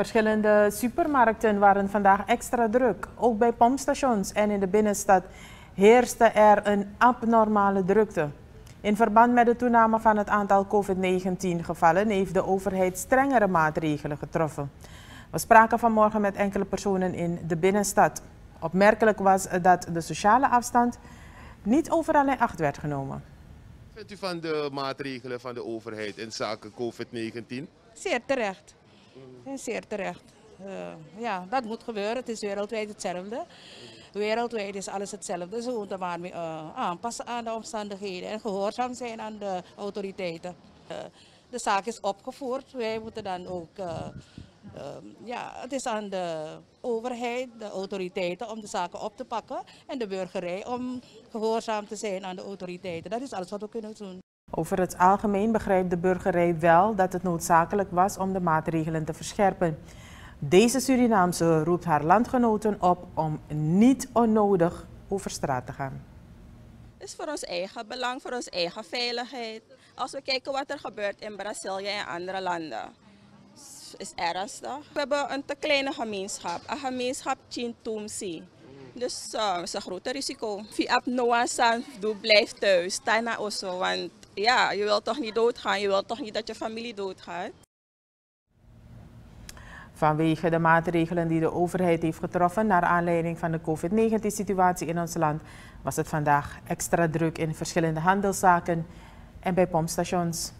Verschillende supermarkten waren vandaag extra druk. Ook bij pompstations en in de binnenstad heerste er een abnormale drukte. In verband met de toename van het aantal COVID-19 gevallen heeft de overheid strengere maatregelen getroffen. We spraken vanmorgen met enkele personen in de binnenstad. Opmerkelijk was dat de sociale afstand niet overal in acht werd genomen. Wat vindt u van de maatregelen van de overheid in zaken COVID-19? Zeer terecht. Zeer terecht. Uh, ja, dat moet gebeuren. Het is wereldwijd hetzelfde. Wereldwijd is alles hetzelfde. Ze moeten maar uh, aanpassen aan de omstandigheden en gehoorzaam zijn aan de autoriteiten. Uh, de zaak is opgevoerd. Wij moeten dan ook. ja, het is aan de overheid, de autoriteiten om de zaken op te pakken en de burgerij om gehoorzaam te zijn aan de autoriteiten. Dat is alles wat we kunnen doen. Over het algemeen begrijpt de burgerij wel dat het noodzakelijk was om de maatregelen te verscherpen. Deze Surinaamse roept haar landgenoten op om niet onnodig over straat te gaan. Het is voor ons eigen belang, voor onze eigen veiligheid. Als we kijken wat er gebeurt in Brazilië en andere landen, is ernstig. We hebben een te kleine gemeenschap, een gemeenschap Chintumsi. Dus uh, is een groot risico. Via Noah San, blijf thuis, sta naar want ja, je wilt toch niet doodgaan, je wilt toch niet dat je familie doodgaat. Vanwege de maatregelen die de overheid heeft getroffen naar aanleiding van de COVID-19-situatie in ons land, was het vandaag extra druk in verschillende handelszaken en bij pompstations.